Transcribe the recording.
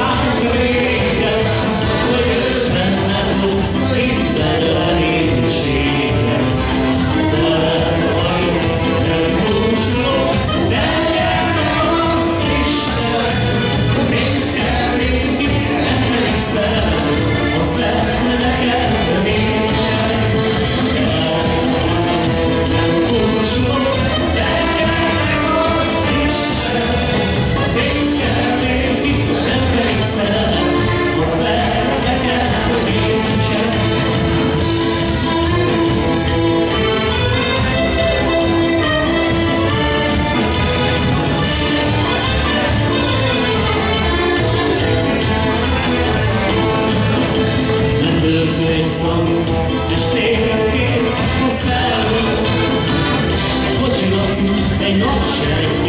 time. noche.